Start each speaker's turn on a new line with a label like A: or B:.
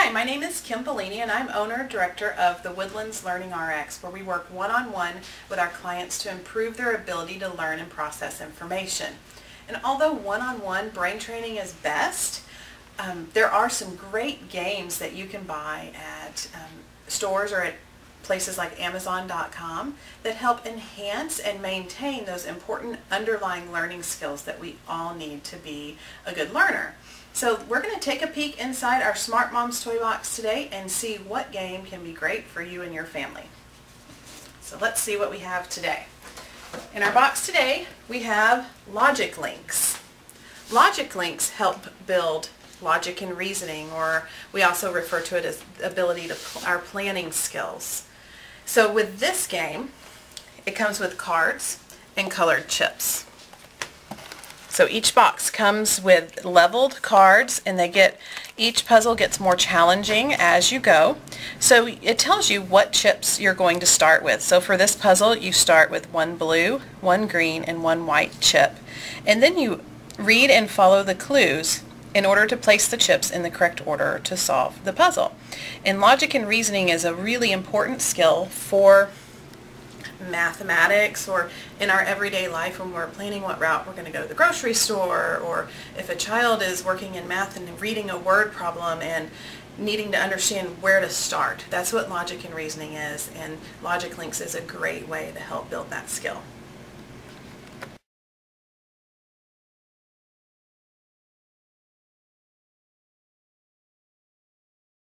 A: Hi, my name is Kim Bellini and I'm owner and director of the Woodlands LearningRx where we work one-on-one with our clients to improve their ability to learn and process information. And although one-on-one brain training is best, um, there are some great games that you can buy at um, stores or at places like Amazon.com that help enhance and maintain those important underlying learning skills that we all need to be a good learner. So we're going to take a peek inside our Smart Moms Toy Box today and see what game can be great for you and your family. So let's see what we have today. In our box today we have Logic Links. Logic Links help build logic and reasoning or we also refer to it as ability to our planning skills. So with this game, it comes with cards and colored chips. So each box comes with leveled cards and they get each puzzle gets more challenging as you go. So it tells you what chips you're going to start with. So for this puzzle you start with one blue, one green, and one white chip. And then you read and follow the clues in order to place the chips in the correct order to solve the puzzle. And logic and reasoning is a really important skill for mathematics or in our everyday life when we're planning what route we're going to go to the grocery store or if a child is working in math and reading a word problem and needing to understand where to start. That's what logic and reasoning is and Logic Links is a great way to help build that skill.